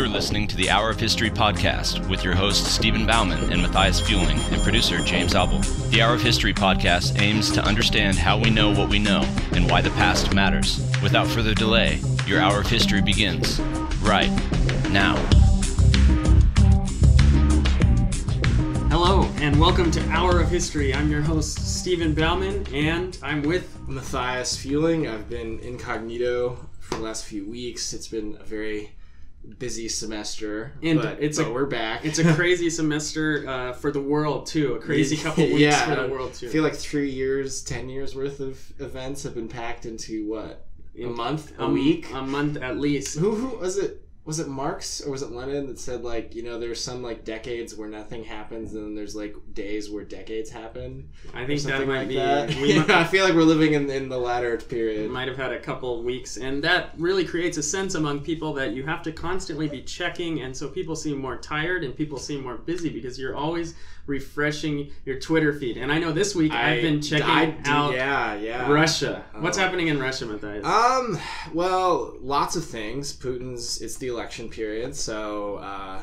You're listening to the Hour of History podcast with your hosts Stephen Bauman and Matthias Fueling and producer James Albel. The Hour of History podcast aims to understand how we know what we know and why the past matters. Without further delay, your Hour of History begins right now. Hello, and welcome to Hour of History. I'm your host, Stephen Bauman, and I'm with Matthias Fueling. I've been incognito for the last few weeks. It's been a very busy semester, And but, it's but a- we're back. It's a crazy semester uh, for the world too. A crazy couple weeks yeah, for the world too. I feel like three years, ten years worth of events have been packed into what a month, a Um, week. a month at least. who who was it? Was it Marx or was it Lenin that said like you know there's some like decades where nothing happens and then there's like days where decades happen. I think that something might like be. that. Might, I feel like we're living in in the latter we period. might have had a couple of weeks, and that really creates a sense among people that you have to constantly be checking, and so people seem more tired and people seem more busy because you're always refreshing your Twitter feed. And I know this week I, have been checking I out yeah, yeah. Russia. What's Oh. happening in Russia, Matthias? Um, well, lots of things. Putin's it's the election period, so uh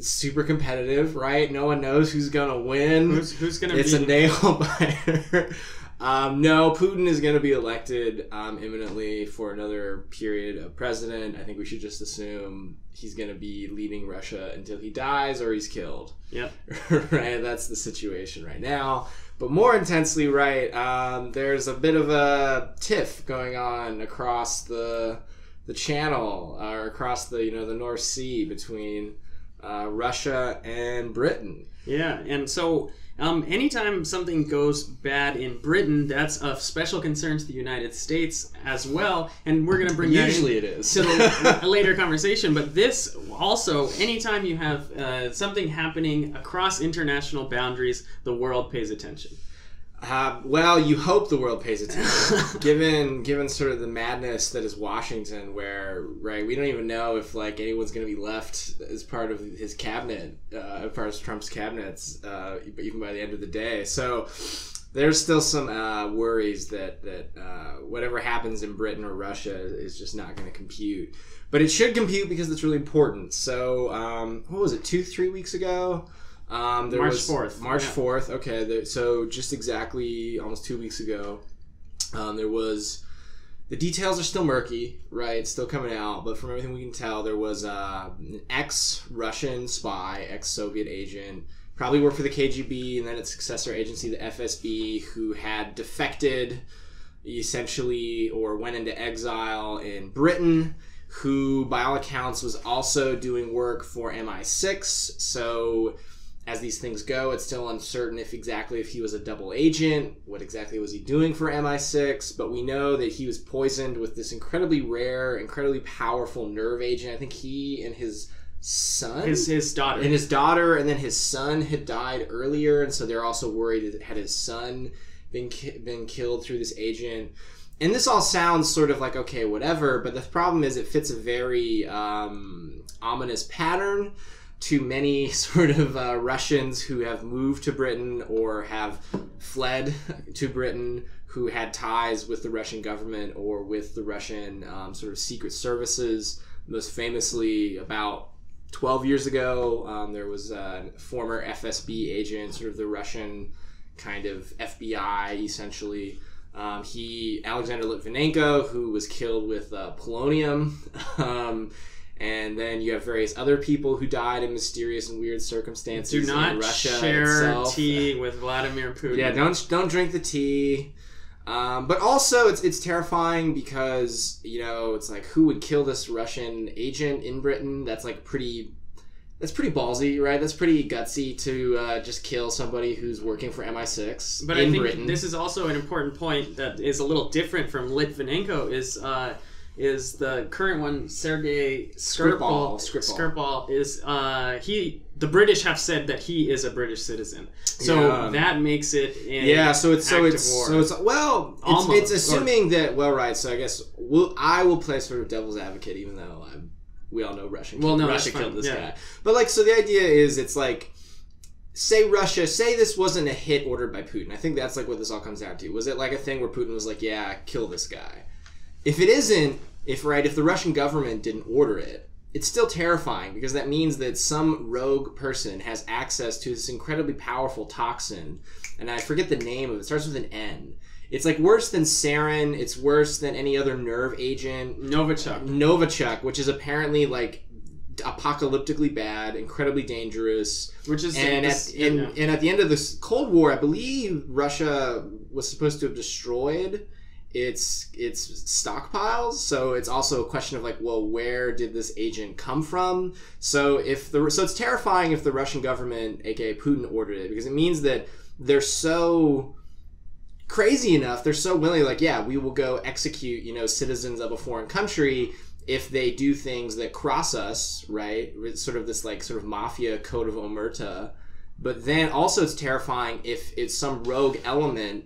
super competitive, right? No one knows who's gonna win. who's who's gonna it's be? a nail biter. um, no, Putin is gonna be elected um, imminently for another period of president. I think we should just assume he's gonna be leading Russia until he dies or he's killed. Yep. right? That's the situation right now. But more intensely, right? Um, there's a bit of a tiff going on across the the channel or across the you know the North Sea between uh, Russia and Britain. Yeah, and so um, anytime something goes bad in Britain, that's of special concern to the United States as well. And we're going to bring Usually that it is. to the, a later conversation. But this also, anytime you have uh, something happening across international boundaries, the world pays attention. Uh, well, you hope the world pays attention, given given sort of the madness that is Washington, where right we don't even know if like anyone's going to be left as part of his cabinet, uh, as part of Trump's cabinets, uh, even by the end of the day. So there's still some uh, worries that that uh, whatever happens in Britain or Russia is just not going to compute. But it should compute because it's really important. So um, what was it? Two, three weeks ago. Um, there March was 4th, March yeah. fourth. Okay, there, so just exactly almost two weeks ago, um, there was. The details are still murky, right? It's still coming out, but from everything we can tell, there was uh, an ex-Russian spy, ex-Soviet agent, probably worked for the KGB and then its successor agency, the FSB, who had defected, essentially, or went into exile in Britain. Who, by all accounts, was also doing work for MI6. So as these things go, it's still uncertain if exactly if he was a double agent, what exactly was he doing for MI6, but we know that he was poisoned with this incredibly rare, incredibly powerful nerve agent. I think he and his son His his daughter. and his daughter and then his son had died earlier and so they're also worried that had his son been ki- been killed through this agent and this all sounds sort of like okay whatever but the problem is it fits a very um, ominous pattern to many sort of uh, Russians who have moved to Britain or have fled to Britain who had ties with the Russian government or with the Russian um, sort of secret services. Most famously, about 12 years ago, um, there was a former FSB agent, sort of the Russian kind of FBI, essentially. Um, he, Alexander Litvinenko, who was killed with uh, polonium. And then you have various other people who died in mysterious and weird circumstances Do in not Russia share itself. tea with Vladimir Putin. Yeah, don't don't drink the tea. Um, but also, it's it's terrifying because you know it's like who would kill this Russian agent in Britain? That's like pretty. That's pretty ballsy, right? That's pretty gutsy to uh, just kill somebody who's working for MI6 But in I think Britain. this is also an important point that is a little different from Litvinenko. Is uh, is the current one Sergei Skripal? Skripal. Is uh, he. The British have said that he is a British citizen, so Yeah. that makes it. In yeah, so it's so it's war. so it's well, it's, Almost, it's assuming that well, right? So I guess we'll, I will play sort of devil's advocate, even though I'm we all know Russian. Well, no, Russia killed this yeah. guy. But like, so the idea is, it's like, say Russia, say this wasn't a hit ordered by Putin. I think that's like what this all comes down to. Was it like a thing where Putin was like, yeah, kill this guy? If it isn't, if right, if the Russian government didn't order it, it's still terrifying because that means that some rogue person has access to this incredibly powerful toxin, and I forget the name of it. It starts with an N. It's like worse than sarin. It's worse than any other nerve agent. Novichok. Novichok, which is apparently like apocalyptically bad, incredibly dangerous. Which is And at, and, and at the end of this Cold War, I believe Russia was supposed to have destroyed its its stockpiles. So it's also a question of like, well, where did this agent come from? So if the so it's terrifying if the Russian government, aka Putin, ordered it because it means that they're so crazy enough they're so willing like yeah we will go execute you know citizens of a foreign country if they do things that cross us right sort of this like sort of mafia code of omerta but then also it's terrifying if it's some rogue element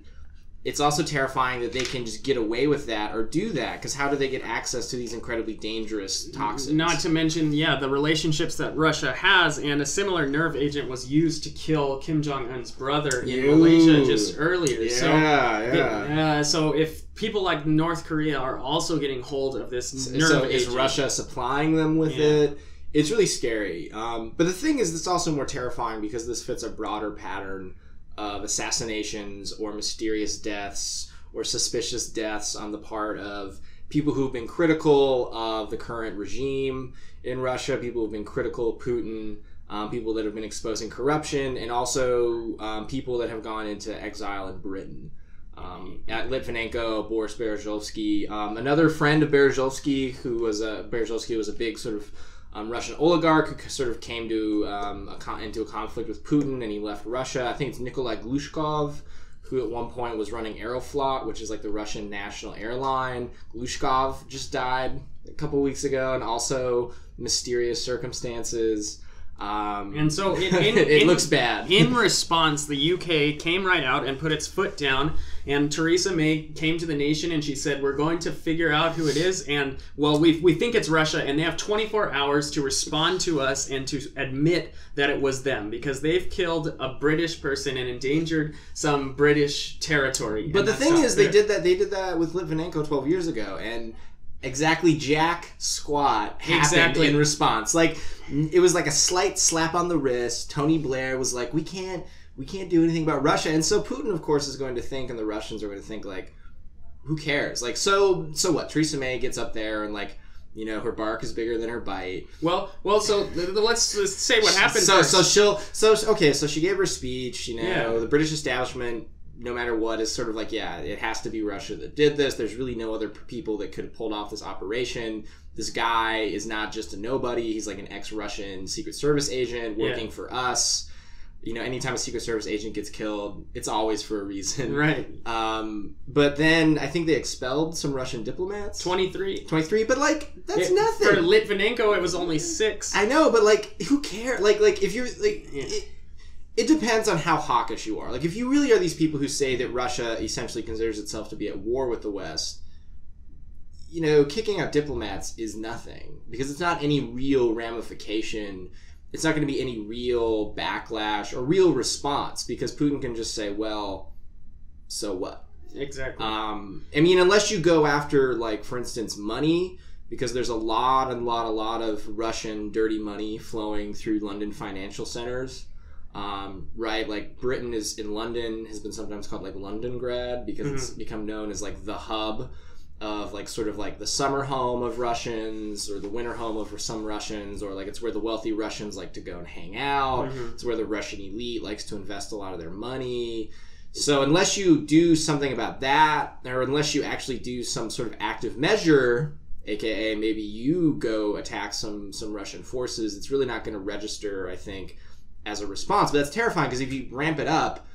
it's also terrifying that they can just get away with that or do that because how do they get access to these incredibly dangerous toxins Not to mention, yeah, the relationships that Russia has, and a similar nerve agent was used to kill Kim Jong Un's brother in Ooh. Malaysia just earlier. yeah So, yeah uh, so if people like North Korea are also getting hold of this nerve so agent, is Russia supplying them with Yeah. it? It's really scary. Um, but the thing is, it's also more terrifying because this fits a broader pattern of assassinations or mysterious deaths or suspicious deaths on the part of people who've been critical of the current regime in Russia, people who've been critical of Putin. Um, people that have been exposing corruption, and also um, people that have gone into exile in Britain um, at Litvinenko, Boris Berezovsky, um, another friend of Berezovsky, who was a Berezovsky was a big sort of um, Russian oligarch who sort of came to um, a con- into a conflict with Putin, and he left Russia. I think it's Nikolai Glushkov, who at one point was running Aeroflot, which is like the Russian national airline. Glushkov just died a couple weeks ago, and also mysterious circumstances. Um, And so in- in- it in- looks bad. In response, the UK came right out and put its foot down, and Theresa May came to the nation and she said, "We're going to figure out who it is." And well, we we think it's Russia, and they have 24 hours to respond to us and to admit that it was them because they've killed a British person and endangered some British territory. But the thing not is, they did that. They did that with Litvinenko 12 years ago, and exactly jack squat happened Exactly. in response. Like it was like a slight slap on the wrist. Tony Blair was like, "We can't, we can't do anything about Russia," and so Putin, of course, is going to think, and the Russians are going to think, like, "Who cares?" Like, so, so what? Theresa May gets up there and like. You know, her bark is bigger than her bite. Well, well, so let's, let's say what happened. So, first. so she'll, so okay, so she gave her speech. You know, Yeah. the British establishment, no matter what, is sort of like, yeah, it has to be Russia that did this. There's really no other people that could have pulled off this operation. This guy is not just a nobody. He's like an ex-Russian Secret Service agent working for us. You know, anytime a Secret Service agent gets killed, it's always for a reason. right, Um, but then I think they expelled some Russian diplomats. 23. 23, but like that's It- nothing. For Litvinenko, it was only six. I know, but like, who cares? Like, like if you're like, Yeah. it, it depends on how hawkish you are. Like, if you really are these people who say that Russia essentially considers itself to be at war with the West, you know, kicking out diplomats is nothing because it's not any real ramification. It's not going to be any real backlash or real response because Putin can just say, "Well, so what?" exactly. Um, I mean, unless you go after, like, for instance, money, because there's a lot and lot, a lot of Russian dirty money flowing through London financial centers. Um, right, like Britain is in London has been sometimes called like Londongrad because it's become known as like the hub of like sort of like the summer home of Russians or the winter home of some Russians or like it's where the wealthy Russians like to go and hang out. Mhm. It's where the Russian elite likes to invest a lot of their money. So unless you do something about that, or unless you actually do some sort of active measure, aka maybe you go attack some some Russian forces, it's really not going to register, I think, as a response. But that's terrifying because if you ramp it up,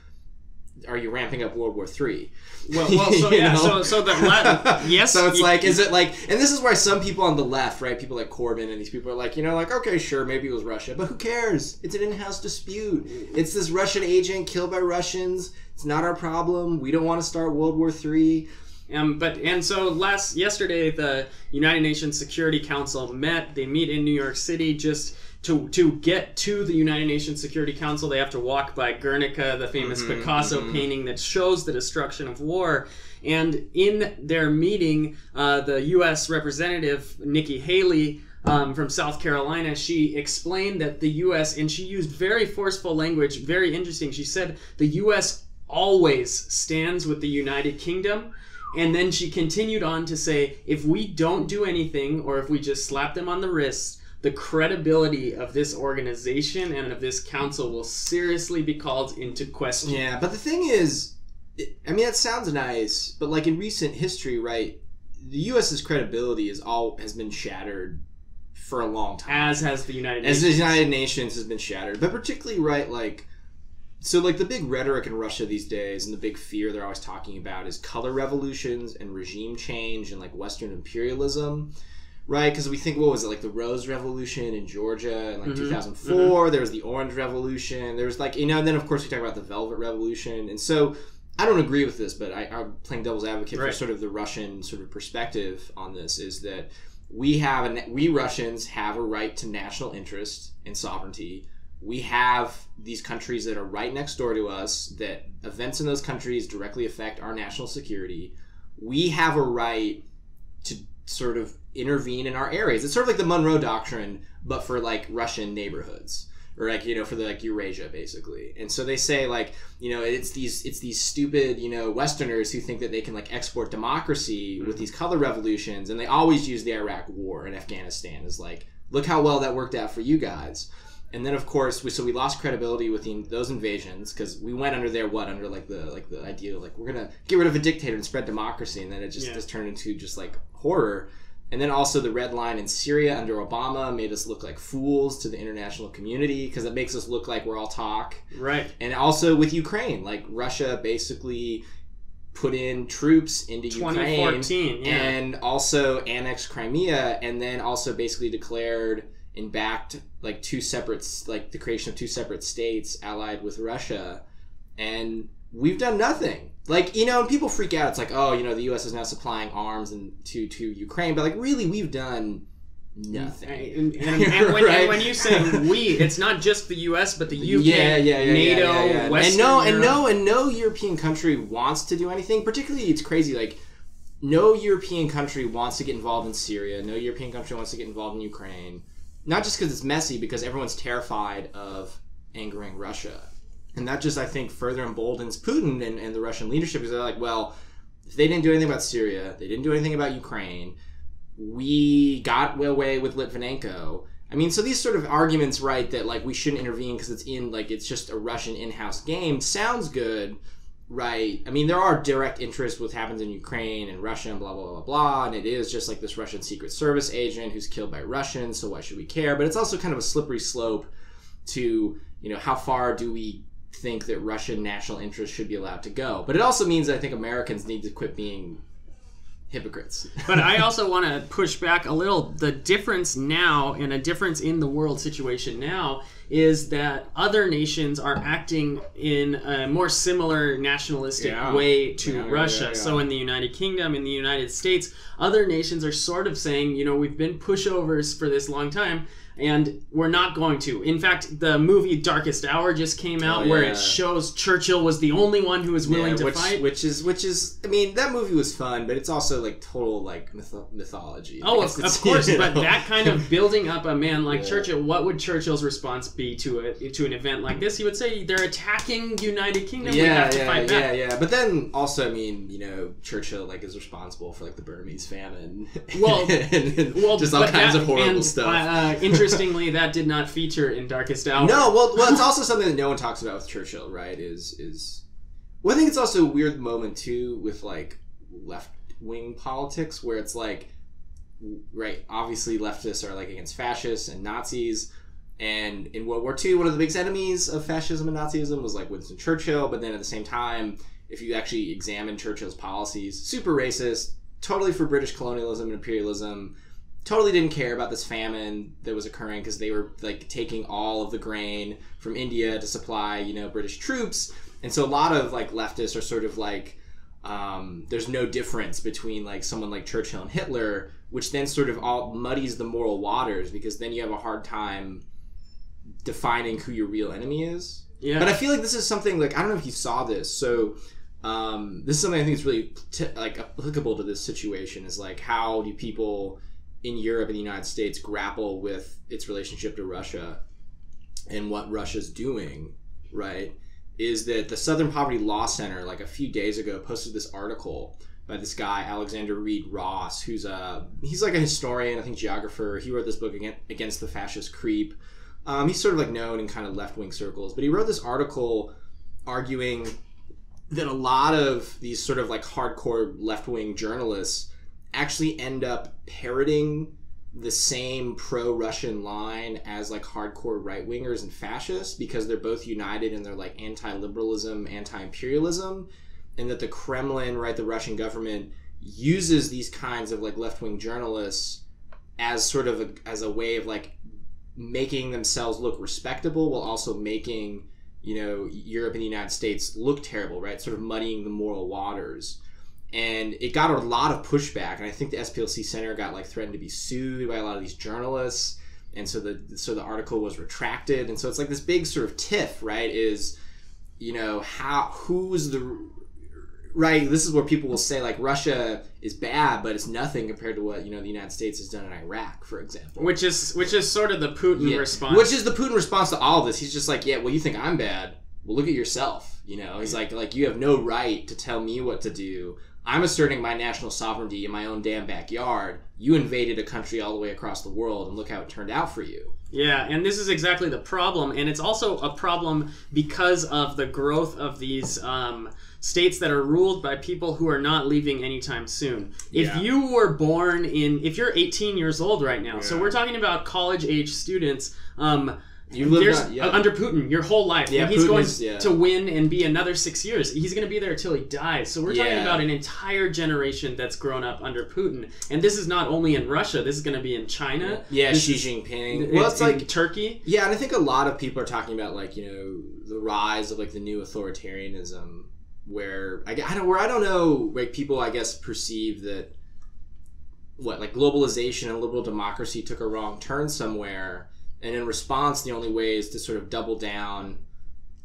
are you ramping up World War Three? Well, well, so yeah, know? so so the la- yes. So it's you- like, is it like, and this is why some people on the left, right, people like Corbyn and these people are like, you know, like, okay, sure, maybe it was Russia, but who cares? It's an in-house dispute. It's this Russian agent killed by Russians. It's not our problem. We don't want to start World War Three. Um, but and so last yesterday the United Nations Security Council met. They meet in New York City just to to get to the United Nations Security Council. They have to walk by Guernica, the famous Mm-hmm, Picasso painting that shows the destruction of war. And in their meeting, uh, the U.S. representative Nikki Haley. um, from South Carolina, she explained that the U.S. and she used very forceful language, very interesting. She said the U.S. always stands with the United Kingdom. And then she continued on to say, if we don't do anything, or if we just slap them on the wrist, the credibility of this organization and of this council will seriously be called into question. Yeah, but the thing is, I mean, that sounds nice, but like in recent history, right? The U.S.'s credibility is all has been shattered for a long time. As has the United As Nations. the United Nations has been shattered, but particularly right, like so, like the big rhetoric in Russia these days, and the big fear they're always talking about is color revolutions and regime change and like Western imperialism, right? Because we think, what was it like the Rose Revolution in Georgia in like Mhm, 2004? There was the Orange Revolution. There was like you know, and then of course we talk about the Velvet Revolution, and so. I don't agree with this, but I, I'm playing devil's advocate for sort of the Russian sort of perspective on this. Is that we have a, we Russians have a right to national interest and sovereignty. We have these countries that are right next door to us. That events in those countries directly affect our national security. We have a right to sort of intervene in our areas. It's sort of like the Monroe Doctrine, but for like Russian neighborhoods, or like you know for the like Eurasia basically. And so they say like you know it's these it's these stupid you know Westerners who think that they can like export democracy with mm-hmm. these color revolutions, and they always use the Iraq War and Afghanistan as like look how well that worked out for you guys. And then of course we so we lost credibility with the, those invasions because we went under there what under like the like the idea of like we're gonna get rid of a dictator and spread democracy, and then it just Yeah. just turned into just like horror. And then also the red line in Syria under Obama made us look like fools to the international community because it makes us look like we're all talk. Right. And also with Ukraine, like Russia basically put in troops into Ukraine yeah. and also annexed Crimea and then also basically declared and backed like two separate like the creation of two separate states allied with Russia and we've done nothing like you know and people freak out it's like oh you know the US is now supplying arms and to to Ukraine but like really we've done nothing And, and- and when, Right? and when you say we, it's not just the U.S., but the UK, yeah, yeah, yeah, NATO, yeah, yeah, yeah. Western and no, and no, and no European country wants to do anything. Particularly, it's crazy. Like, no European country wants to get involved in Syria. No European country wants to get involved in Ukraine. Not just because it's messy, because everyone's terrified of angering Russia, and that just I think further emboldens Putin and, and the Russian leadership because they're like, well, if they didn't do anything about Syria, they didn't do anything about Ukraine. We got away with Litvinenko. I mean, so these sort of arguments, right, that like we shouldn't intervene because it's in like it's just a Russian in-house game, sounds good, right? I mean, there are direct interests with happens in Ukraine and Russia and blah blah blah blah, and it is just like this Russian Secret Service agent who's killed by Russians. So why should we care? But it's also kind of a slippery slope to you know how far do we think that Russian national interests should be allowed to go? But it also means I think Americans need to quit being hypocrites. but I also want to push back a little. The difference now, and a difference in the world situation now, is that other nations are acting in a more similar nationalistic Yeah. way to Yeah, Russia. yeah. So in the United Kingdom, in the United States, other nations are sort of saying, you know, we've been pushovers for this long time. And we're not going to. In fact, the movie Darkest Hour just came out, Oh, where yeah. it shows Churchill was the only one who was willing Yeah, to which, fight. which is which is I mean that movie was fun, but it's also like total like myth- mythology. Oh, of, of course, you but that kind of building up a man like Yeah. Churchill, what would Churchill's response be to it to an event like this? He would say they're attacking United Kingdom. we yeah, have to yeah, fight yeah, back. yeah. But then also, I mean, you know, Churchill like is responsible for like the Burmese famine. Well- and, and Well, just all kinds that- of horrible and, stuff. Uh, interestingly, that did not feature in Darkest Hour. No, well, well, it's also something that no one talks about with Churchill, right? Is is well, I think it's also a weird moment too with like left wing politics, where it's like, right, obviously leftists are like against fascists and Nazis, and in World War II, one of the biggest enemies of fascism and Nazism was like Winston Churchill. But then at the same time, if you actually examine Churchill's policies, super racist, totally for British colonialism and imperialism totally didn't care about this famine that was occurring because they were like taking all of the grain from India to supply, you know, British troops. And so a lot of like leftists are sort of like, um, there's no difference between like someone like Churchill and Hitler, which then sort of all muddies the moral waters because then you have a hard time defining who your real enemy is. Yeah. But I feel like this is something like I don't know if you saw this. So um, this is something I think is really t- like applicable to this situation. Is like how do people in Europe and the United States grapple with its relationship to Russia and what Russia's doing, right, is that the Southern Poverty Law Center, like a few days ago, posted this article by this guy Alexander Reed Ross, who's a he's like a historian, I think geographer. He wrote this book against the fascist creep. Um, he's sort of like known in kind of left wing circles, but he wrote this article arguing that a lot of these sort of like hardcore left wing journalists actually end up parroting the same pro Russian line as like hardcore right wingers and fascists because they're both united in their like anti liberalism, anti imperialism, and that the Kremlin, right, the Russian government uses these kinds of like left wing journalists as sort of a, as a way of like making themselves look respectable while also making you know Europe and the United States look terrible, right? Sort of muddying the moral waters. And it got a lot of pushback, and I think the SPLC Center got like threatened to be sued by a lot of these journalists, and so the so the article was retracted, and so it's like this big sort of tiff, right? Is you know how who's the right this is where people will say like russia is bad but it's nothing compared to what you know the united states has done in iraq for example. Which is which is sort of the putin yeah. response. Which is the putin response to all of this. He's just like yeah well you think i'm bad? Well look at yourself you know? He's like like you have no right to tell me what to do i'm asserting my national sovereignty in my own damn backyard you invaded a country all the way across the world and look how it turned out for you yeah, and this is exactly the problem, and it's also a problem because of the growth of these um, states that are ruled by people who are not leaving anytime soon. If Yeah. you were born in, if you're 18 years old right now, so we're talking about college age students. Um, You lived there's, on- yeah. uh, under Putin your whole life. Yeah, and he's Putin going is- yeah. to win and be another six years. He's going to be there until he dies. So we're talking Yeah. about an entire generation that's grown up under Putin. And this is not only in Russia. This is going to be in China. yeah This xi is- jinping well it's like Turkey. Yeah, and I think a lot of people are talking about like you know the rise of like the new authoritarianism, where I, I don't where I don't know like people I guess perceive that what like globalization and liberal democracy took a wrong turn somewhere, and in response the only way is to sort of double down,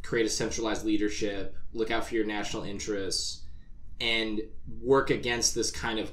create a centralized leadership, look out for your national interests, and work against this kind of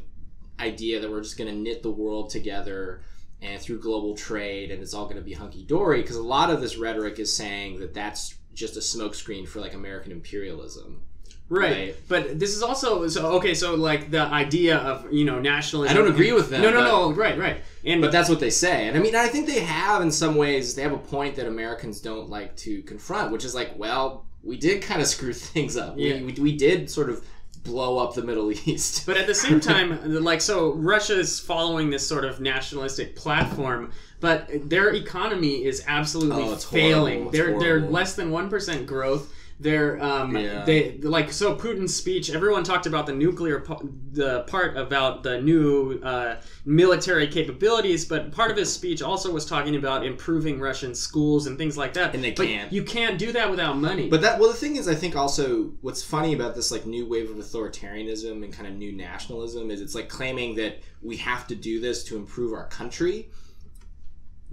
idea that we're just going to knit the world together and through global trade and it's all going to be hunky dory because a lot of this rhetoric is saying that that's just a smokescreen for like American imperialism. Right. Right. But this is also so okay. So like the idea of you know nationalism. I don't agree with them, No, no, but- no. Right, right. And But that's what they say. And I mean, I think they have in some ways, they have a point that Americans don't like to confront, which is like, well, we did kind of screw things up. Yeah. We, we, we did sort of blow up the Middle East. But at the same time, like, so Russia is following this sort of nationalistic platform, but their economy is absolutely Oh, it's failing. horrible. It's They're they're less than one percent growth. They're um, Yeah. they like so Putin's speech. Everyone talked about the nuclear po- the part about the new uh, military capabilities, but part of his speech also was talking about improving Russian schools and things like that. And they But can't. You can't do that without money. But that well, the thing is, I think also what's funny about this like new wave of authoritarianism and kind of new nationalism is it's like claiming that we have to do this to improve our country.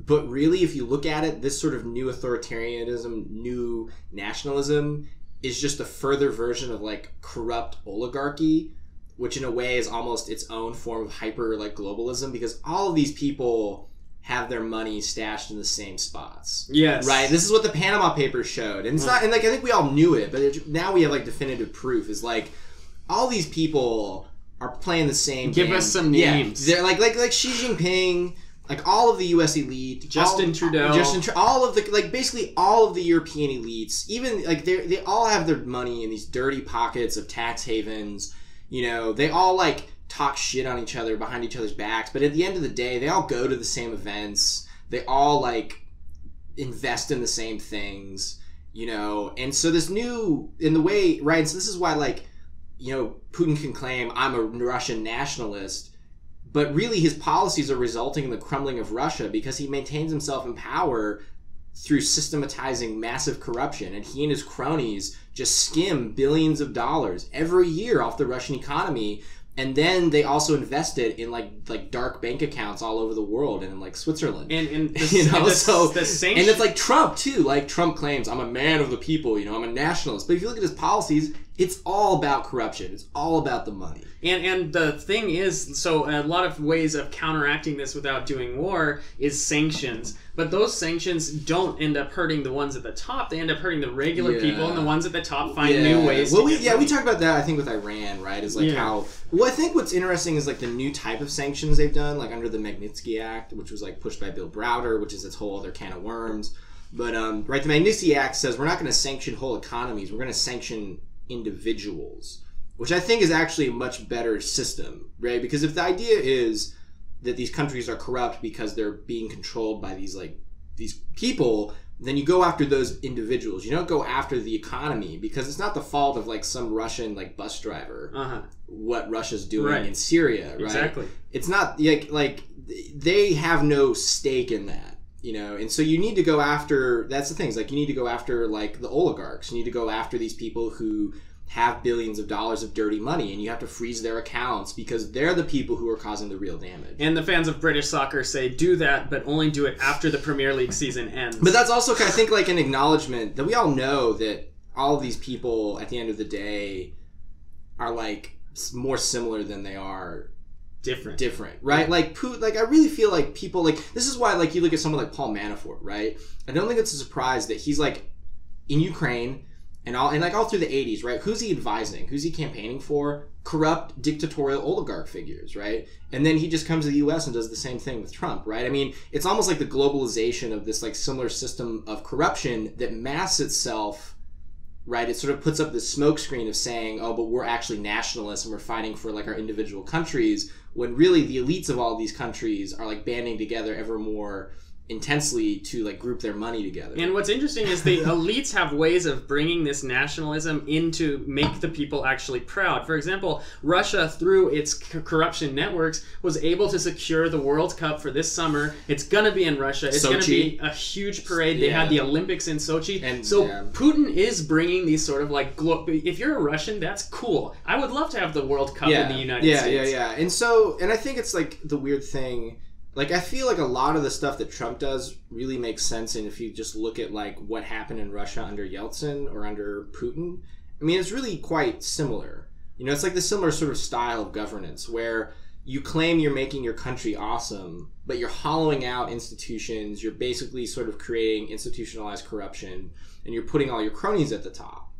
But really, if you look at it, this sort of new authoritarianism, new nationalism, is just a further version of like corrupt oligarchy, which in a way is almost its own form of hyper like globalism because all of these people have their money stashed in the same spots. yes, Right. This is what the Panama Papers showed, and it's not. And like I think we all knew it, but it, now we have like definitive proof. Is like all these people are playing the same. Give damn- us some yeah, names. they're like like like Xi Jinping, like all of the U.S. elite, Justin all, Trudeau. Justin, all of the like basically all of the European elites, even like they they all have their money in these dirty pockets of tax havens. You know, they all like talk shit on each other behind each other's backs, but at the end of the day, they all go to the same events. They all like invest in the same things, you know. And so this new in the way, right? So this is why like, you know, Putin can claim I'm a Russian nationalist, but really his policies are resulting in the crumbling of Russia because he maintains himself in power through systematizing massive corruption and he and his cronies just skim billions of dollars every year off the Russian economy and then they also invested in like like dark bank accounts all over the world and in like Switzerland and and the, you know, and the, so the same and it's like Trump too. Like Trump claims, "I'm a man of the people." You know, I'm a nationalist. But if you look at his policies, it's all about corruption. It's all about the money. And and the thing is, so a lot of ways of counteracting this without doing war is sanctions. But those sanctions don't end up hurting the ones at the top. They end up hurting the regular Yeah. people, and the ones at the top find new ways. Well, to we, yeah, we talked about that. I think with Iran, right? Is like Yeah. how. Well, I think what's interesting is like the new type of sanctions they've done, like under the Magnitsky Act, which was like pushed by Bill Browder, which is its whole other can of worms. But um, right, the Magnitsky Act says we're not going to sanction whole economies. We're going to sanction individuals, which I think is actually a much better system, right? Because if the idea is that these countries are corrupt because they're being controlled by these like these people then you go after those individuals you don't go after the economy because it's not the fault of like some russian like bus driver Uh-huh. what russia's doing Right. in syria right Exactly. it's not like like they have no stake in that you know and so you need to go after that's the things like you need to go after like the oligarchs you need to go after these people who have billions of dollars of dirty money and you have to freeze their accounts because they're the people who are causing the real damage And the fans of British soccer say do that, but only do it after the Premier League season ends. But that's also, I think, like an acknowledgement that we all know that all of these people, at the end of the day, are like more similar than they are different. different, right? Like Putin, like I really feel like people like this is why like you look at someone like Paul Manafort, right? I don't think it's a surprise that he's like in Ukraine and all and like all through the 80s, right? Who's he advising? Who's he campaigning for? Corrupt dictatorial oligarch figures, right? And then he just comes to the US and does the same thing with Trump, right? I mean, it's almost like the globalization of this like similar system of corruption that masks itself right? It sort of puts up this smokescreen of saying, oh, but we're actually nationalists and we're fighting for like our individual countries, when really the elites of all these countries are like banding together ever more intensely to like group their money together. And what's interesting is the elites have ways of bringing this nationalism into make the people actually proud. For example, Russia, through its c- corruption networks, was able to secure the World Cup for this summer. It's gonna be in Russia. It's gonna be a huge parade. They Yeah. had the Olympics in Sochi, And, so yeah. Putin is bringing these sort of like. Glo- if you're a Russian, that's cool. I would love to have the World Cup in the United yeah, States. Yeah, yeah, And so, and I think it's like the weird thing. Like, I feel like a lot of the stuff that Trump does really makes sense. And if you just look at like what happened in Russia under Yeltsin or under Putin, I mean, it's really quite similar. You know, it's like the similar sort of style of governance where you claim you're making your country awesome, but you're hollowing out institutions. You're basically sort of creating institutionalized corruption, and you're putting all your cronies at the top.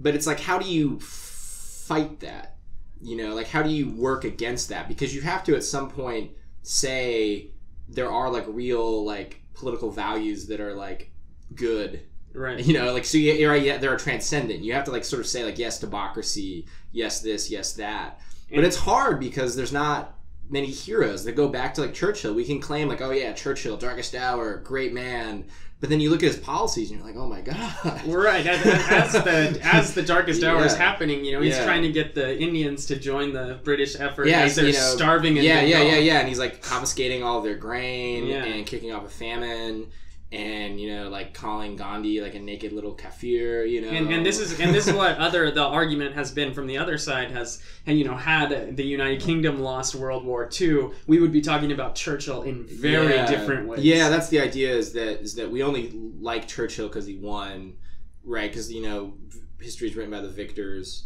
But it's like, how do you fight that? You know, like how do you work against that? Because you have to at some point say there are like real like political values that are like good. Right. you know like so you, you're right yeah they're transcendent. You have to like sort of say like yes democracy yes this yes that. But it's hard because there's not many heroes that go back to like churchill. We can claim like oh yeah churchill darkest hour great man but then you look at his policies and you're like oh my god Right, as, as the as the darkest hour is happening, you know, he's Yeah. trying to get the Indians to join the British effort Yeah, as they're you know, starving yeah, yeah, yeah, yeah. And he's like confiscating all their grain Yeah. and kicking off a famine, and you know, like calling Gandhi like a naked little kafir. You know, And, and this is and this is what other the argument has been from the other side has and you know had the United Kingdom lost World War II, we would be talking about Churchill in very Yeah. different ways. Yeah, that's the idea. Is that is that we only like Churchill because he won, right? Because you know, history is written by the victors,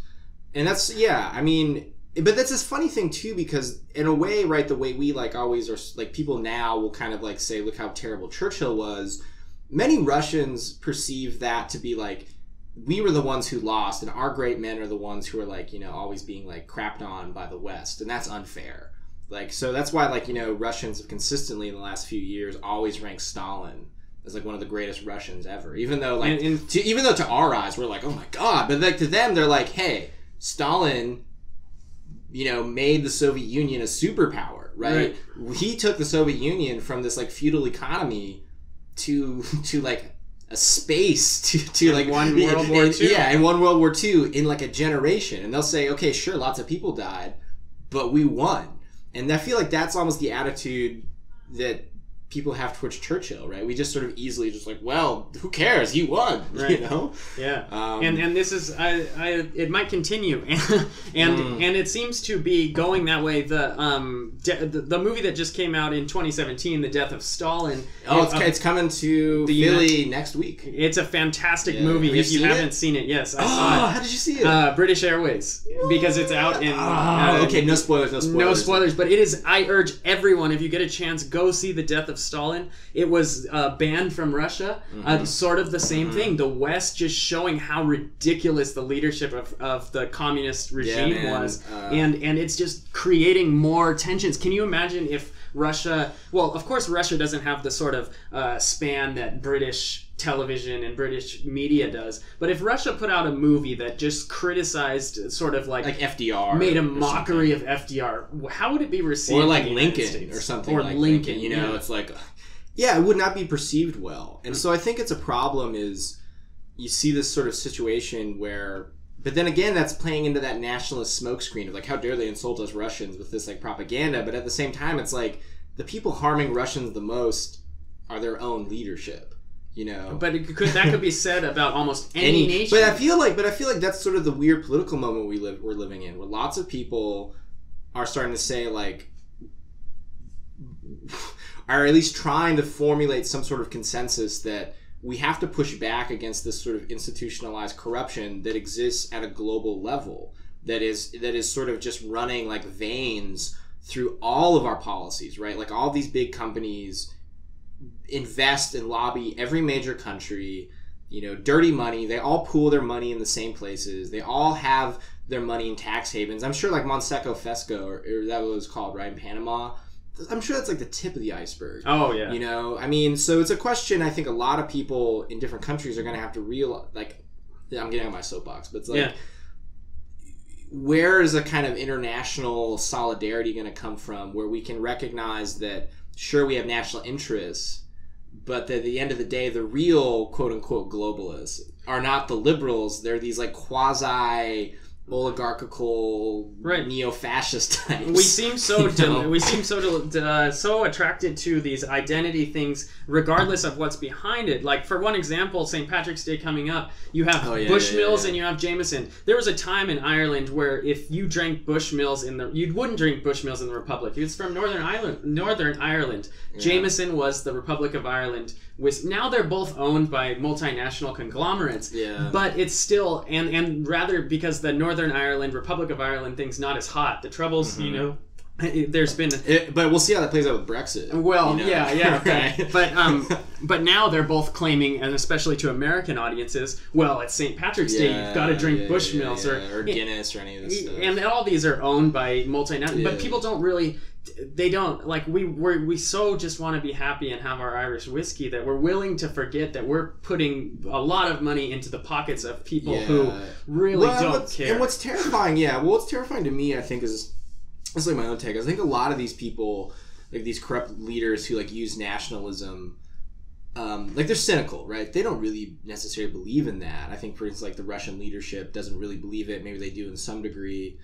and that's yeah. I mean, but that's this funny thing too because in a way, right? The way we like always are like people now will kind of like say, look how terrible Churchill was. Many Russians perceive that to be like we were the ones who lost, and our great men are the ones who are like you know always being like crapped on by the West, and that's unfair. Like so that's why like you know Russians have consistently in the last few years always ranked Stalin as like one of the greatest Russians ever. Even though like And- and- to, even though to our eyes we're like oh my god, but like to them they're like hey Stalin, you know made the Soviet Union a superpower, right? He took the Soviet Union from this like feudal economy to to like a space to, to like one World War in- II. Yeah, and one World War II in like a generation, and they'll say, okay, sure, lots of people died, but we won. And I feel like that's almost the attitude that people have towards Churchill, right? We just sort of easily just like, well, who cares? He won, Right. you know. Yeah. Um, and and this is I, I it might continue and and, Mm. and it seems to be going that way the um de- the, the movie that just came out in 2017 the death of stalin oh, it's, uh, it's coming to the Philly next week. it's a fantastic Yeah. movie Have if you seen haven't it? seen it yes i Oh, saw how did you see it it? uh, british airways because it's out in oh, uh, okay, no spoilers, no spoilers. no spoilers, but it is. I urge everyone, if you get a chance, go see the Death of Stalin. It was uh, banned from Russia. Uh, Mm-hmm. sort of the same thing. The West just showing how ridiculous the leadership of, of the communist regime man. was, Uh, and and it's just creating more tensions. Can you imagine if Russia? Well, of course, Russia doesn't have the sort of uh, span that British television and British media does. But if Russia put out a movie that just criticized, sort of like like FDR made a mockery of FDR. How would it be received? or like Lincoln States? or something or like Lincoln. You know, yeah. it's like, yeah, it would not be perceived well, and so I think it's a problem. Is you see this sort of situation where, but then again, that's playing into that nationalist smokescreen of like, how dare they insult us Russians with this like propaganda? But at the same time, it's like the people harming Russians the most are their own leadership. You know, But it could that could be said about almost any, nation. but I feel like, but I feel like that's sort of the weird political moment we live we're living in, where lots of people are starting to say like, are at least trying to formulate some sort of consensus that we have to push back against this sort of institutionalized corruption that exists at a global level. That is that is sort of just running like veins through all of our policies, right? Like all these big companies invest and lobby every major country you know dirty money they all pool their money in the same places they all have their money in tax havens i'm sure like monseco fesco or, or that was called right in panama i'm sure that's like the tip of the iceberg oh yeah. you know i mean so it's a question i think a lot of people in different countries are going to have to realize. like i'm getting on my soapbox but it's like Yeah. where is a kind of international solidarity going to come from where we can recognize that sure we have national interests but that at the end of the day the real quote unquote globalists are not the liberals they're these like quasi oligarchical Right. neo-fascist types we seem so You know? we seem so uh, so attracted to these identity things, regardless of what's behind it. Like for one example, St. Patrick's Day coming up, you have Oh, yeah, Bushmills yeah, yeah. and you have Jameson. There was a time in Ireland where if you drank Bushmills in the, you wouldn't drink Bushmills in the Republic. It's from Northern Ireland. Northern Ireland. Jameson was the Republic of Ireland. Was now they're both owned by multinational conglomerates. Yeah. But it's still and and rather because the Northern Ireland Republic of Ireland thing's not as hot. The troubles, you know, there's been It- but we'll see how that plays out with brexit well, you know? yeah, yeah, Right. but, but um, but now they're both claiming, and especially to American audiences, well, it's St. Patrick's Day, you've got to drink yeah, Bushmills yeah, or yeah, or Guinness or any of this stuff. and all these are owned by multinational. Yeah. But people don't really, they don't like we we we so just want to be happy and have our Irish whiskey that we're willing to forget that we're putting a lot of money into the pockets of people who really Well, don't care. And what's terrifying, yeah, well, what's terrifying to me, I think, is it's like my own take. I think a lot of these people, like these corrupt leaders who like use nationalism, um, like they're cynical, right? They don't really necessarily believe in that. I think, for instance, like the Russian leadership doesn't really believe it. Maybe they do in some degree.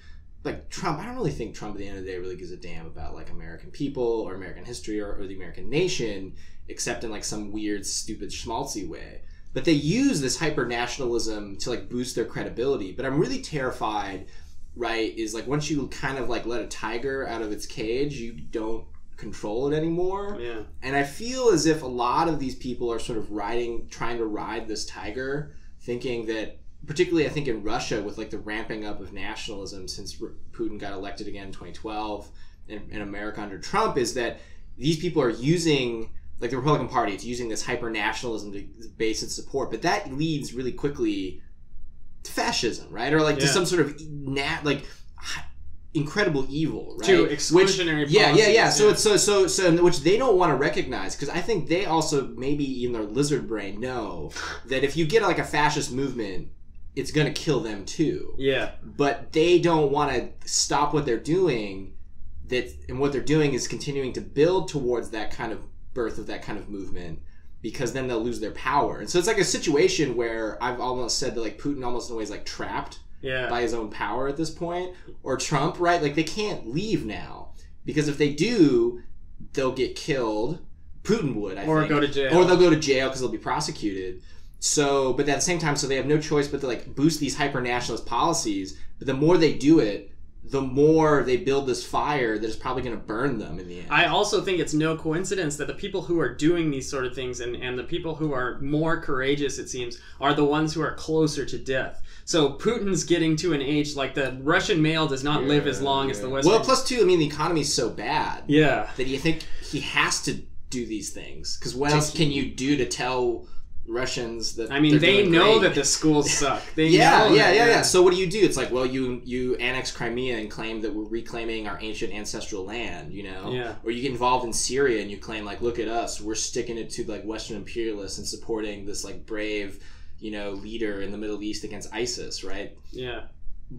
Like Trump, I don't really think Trump at the end of the day really gives a damn about like American people or American history or, or the American nation, except in like some weird, stupid, schmaltzy way. But they use this hyper nationalism to like boost their credibility. But i'm really terrified right is like once you kind of like let a tiger out of its cage you don't control it anymore. Yeah, and i feel as if a lot of these people are sort of riding trying to ride this tiger thinking that particularly i think in russia with like the ramping up of nationalism since R- putin got elected again in 2012 and, and america under trump is that these people are using like the republican party it's using this hyper nationalism to base its support but that leads really quickly to fascism right? Or like to some sort of nat like incredible evil right? To Which- exclusionary yeah yeah yeah. So yeah. it's so so so which they don't want to recognize because i think they also maybe in their lizard brain know that if you get like a fascist movement it's going to kill them too yeah, but they don't want to stop what they're doing that and what they're doing is continuing to build towards that kind of birth of that kind of movement because then they'll lose their power and so it's like a situation where i've almost said that like putin almost in a way is like trapped yeah. by his own power at this point or trump right like they can't leave now because if they do they'll get killed Putin would, I Or think. go to jail. or they'll go to jail because they'll be prosecuted. So, but at the same time, so they have no choice but to like boost these hyper nationalist policies. But the more they do it, the more they build this fire that is probably going to burn them in the end. I also think it's no coincidence that the people who are doing these sort of things and, and the people who are more courageous, it seems, are the ones who are closer to death. So Putin's getting to an age like the Russian male does not live as long as the Western. well, plus two, I mean, the economy's so bad yeah. that you think he has to do these things because what else can you do to tell Russians that? I mean, they know great? that the schools suck. They yeah, know yeah, that, yeah, yeah. So what do you do? It's like, well, you you annex Crimea and claim that we're reclaiming our ancient ancestral land, you know? Yeah. Or you get involved in Syria and you claim like, look at us, we're sticking it to like Western imperialists and supporting this like brave, you know, leader in the Middle East against ISIS, right? Yeah.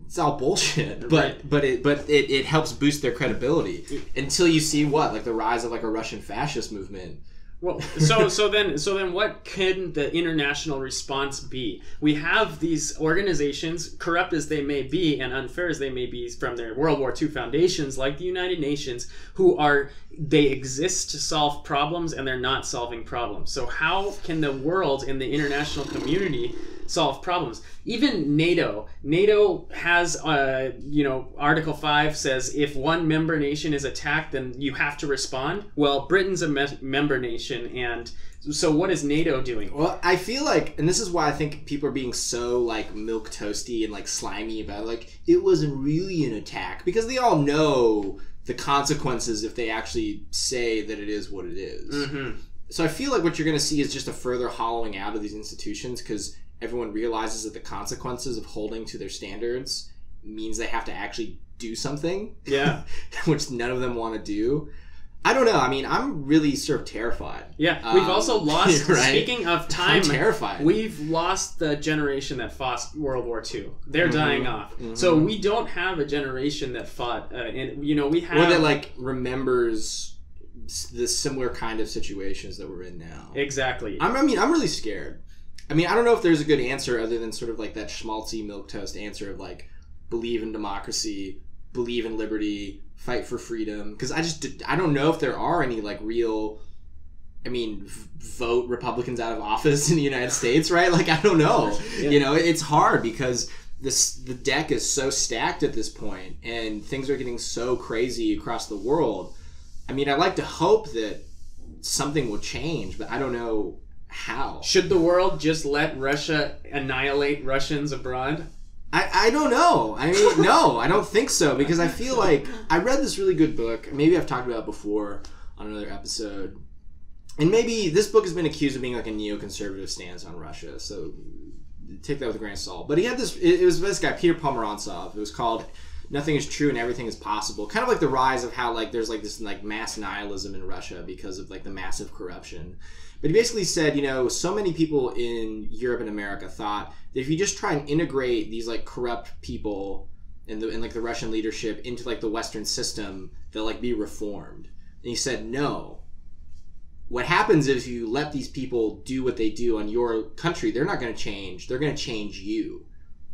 It's all bullshit, but Right. but it but it, it helps boost their credibility until you see what like the rise of like a Russian fascist movement. Well, so so then so then what can the international response be? We have these organizations, corrupt as they may be and unfair as they may be from their World War II foundations, like the United Nations, who are they exist to solve problems and they're not solving problems. So how can the world and the international community solve problems? Even NATO, NATO has, uh, you know, Article Five says if one member nation is attacked, then you have to respond. Well, Britain's a me- member nation, and so what is NATO doing? Well, I feel like, and this is why I think people are being so like milk toasty and like slimy about it. like it wasn't really an attack because they all know the consequences if they actually say that it is what it is. Mm-hmm. So I feel like what you're going to see is just a further hollowing out of these institutions because everyone realizes that the consequences of holding to their standards means they have to actually do something, Yeah, which none of them want to do. I don't know. I mean, I'm really sort of terrified. yeah. We've Um, also lost. right? Speaking of time, I'm terrified. We've lost the generation that fought World War II. They're Mm-hmm. dying off. So we don't have a generation that fought. Uh, and you know, we have or that like remembers the similar kind of situations that we're in now. exactly. I'm, I mean, I'm really scared. I mean, I don't know if there's a good answer other than sort of like that schmaltzy milk toast answer of like believe in democracy, believe in liberty, fight for freedom. Because I just I don't know if there are any like real. I mean, v- vote Republicans out of office in the United States, right? Like I don't know. Yeah. You know, it's hard because this the deck is so stacked at this point, and things are getting so crazy across the world. I mean, I like to hope that something will change, but I don't know how. Should the world just let Russia annihilate Russians abroad? I, I don't know. I mean, no, I don't think so because I feel like I read this really good book. Maybe I've talked about it before on another episode. And maybe this book has been accused of being like a neoconservative stance on Russia. So take that with a grain of salt. But he had this, it, it was this guy, Peter Pomerantsev. It was called Nothing is True and Everything is Possible. Kind of like the rise of how like there's like this like mass nihilism in Russia because of like the massive corruption. But he basically said, you know, so many people in Europe and America thought that if you just try and integrate these like corrupt people and the and like the Russian leadership into like the Western system, they'll like be reformed. And he said, no. What happens is you let these people do what they do on your country, they're not going to change. They're going to change you,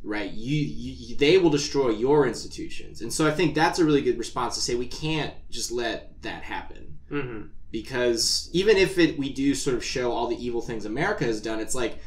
right? You, you, they will destroy your institutions. And so I think that's a really good response to say we can't just let that happen Mm-hmm. Because even if it we do sort of show all the evil things America has done, it's like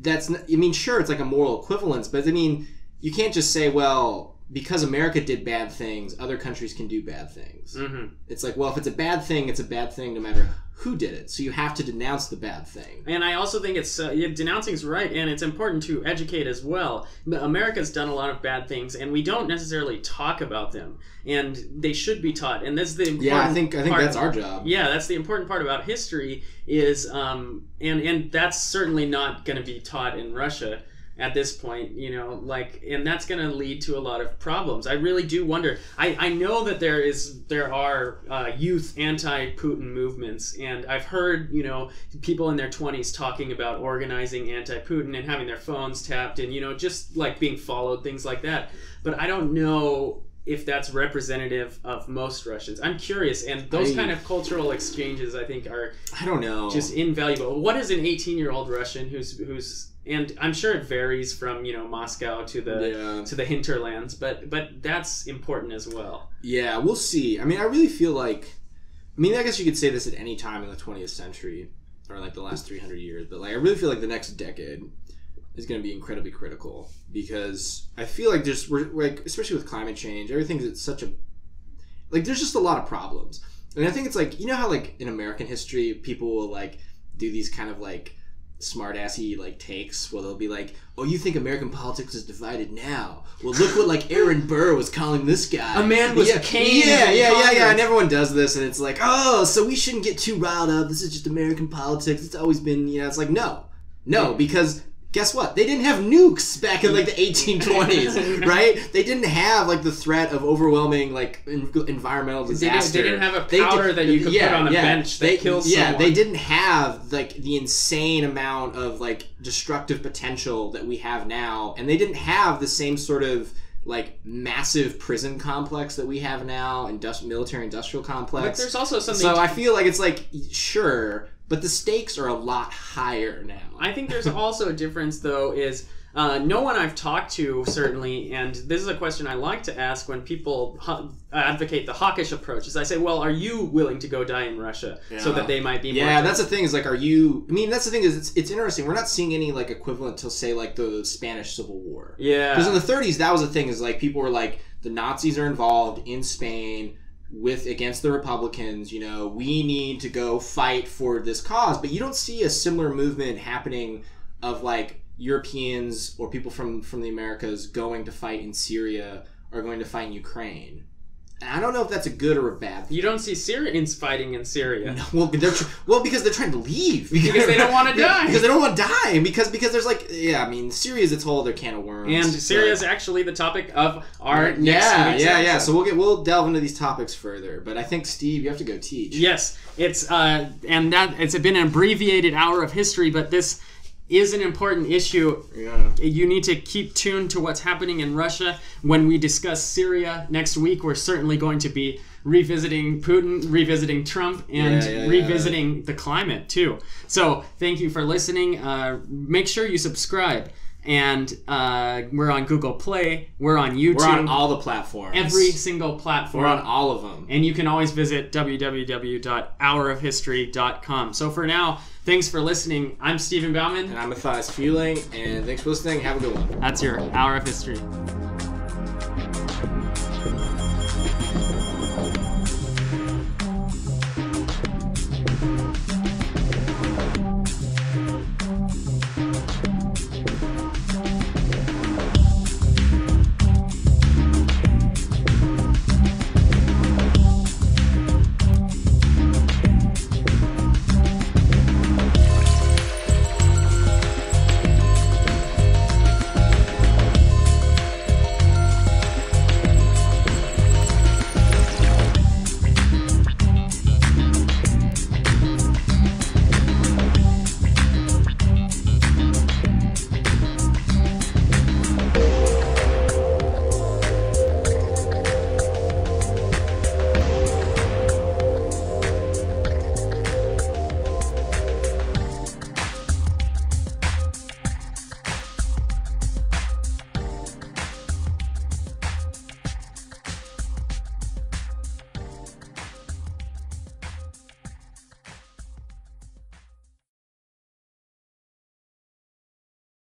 that's I mean sure it's like a moral equivalence, but I mean you can't just say well because America did bad things, other countries can do bad things. Mm-hmm. It's like well if it's a bad thing, it's a bad thing no matter who did it. So you have to denounce the bad thing. And I also think it's uh, yeah, denouncing's right, and it's important to educate as well. America's done a lot of bad things, and we don't necessarily talk about them, and they should be taught. And that's the important Yeah, I think I think part. that's our job. Yeah, that's the important part about history is, um, and and that's certainly not going to be taught in Russia at this point. You know, like, and that's going to lead to a lot of problems. I really do wonder. I I know that there is there are uh, youth anti-Putin movements, and I've heard you know people in their twenties talking about organizing anti-Putin and having their phones tapped, and you know just like being followed, things like that. But I don't know if that's representative of most Russians. I'm curious, and those I- kind of cultural exchanges, I think, are I don't know. just invaluable. What is an 18 year old Russian who's who's and I'm sure it varies from you know Moscow to the yeah. to the hinterlands, but but that's important as well. Yeah, we'll see. I mean, I really feel like I mean, I guess you could say this at any time in the 20th century or like the last 300 years, but like I really feel like the next decade is going to be incredibly critical because I feel like there's we're like especially with climate change, everything's at such a like there's just a lot of problems. And I think it's like you know how like in American history people will like do these kind of like smart assy like takes where they'll be like, "Oh, you think American politics is divided now? Well, look what like Aaron Burr was calling this guy. A man was yeah, caned Yeah, yeah, yeah, yeah. And everyone does this, and it's like, oh, so we shouldn't get too riled up. This is just American politics. It's always been, you know. It's like no, no, because. Guess what? They didn't have nukes back in like the 1820s, right? They didn't have like the threat of overwhelming like en- environmental They disaster. didn't, they didn't have a They did- powder that you could yeah, put on a yeah. bench that they, kills Yeah, someone. they didn't have like the insane amount of like destructive potential that we have now, and they didn't have the same sort of like massive prison complex that we have now, industri- military industrial complex. But there's also something. so I feel like it's like sure, but the stakes are a lot higher now. I think there's also a difference, though, is uh, no one I've talked to, certainly, and this is a question I like to ask when people hu- advocate the hawkish approach, is I say, well, are you willing to go die in Russia so that they might be more. Yeah, that's the thing. Is like, are you? I mean, that's the thing. Is it's, it's interesting. We're not seeing any like equivalent to say like the Spanish Civil War. Yeah. Because in the 30s, that was the thing. Is like people were like the Nazis are involved in Spain with against the Republicans. You know, we need to go fight for this cause. But you don't see a similar movement happening of like Europeans or people from from the Americas going to fight in Syria or going to fight in Ukraine. I don't know if that's a good or a bad thing. you don't see Syrians fighting in Syria. No, Well, they're tr- well because they're trying to leave Because they don't wanna die. Because they don't want to die. and Because because there's like yeah, I mean Syria is its whole other can of worms. And Syria is actually the topic of our next yeah yeah yeah. So we'll get we'll delve into these topics further. But I think Steve, you have to go teach. Yes, it's uh, and that it's been an abbreviated hour of history, but this is an important issue. Yeah. You need to keep tuned to what's happening in Russia. When we discuss Syria next week, we're certainly going to be revisiting Putin, revisiting Trump, and Yeah, yeah, revisiting the climate too. So thank you for listening. Uh, make sure you subscribe. And uh, we're on Google Play. We're on YouTube. We're on all the platforms. every single platform. We're on all of them. And you can always visit www.hourofhistory.com. So for now, thanks for listening. I'm Stephen Bauman. And I'm Matthias Fueling, and thanks for listening. Have a good one. That's your Hour of History.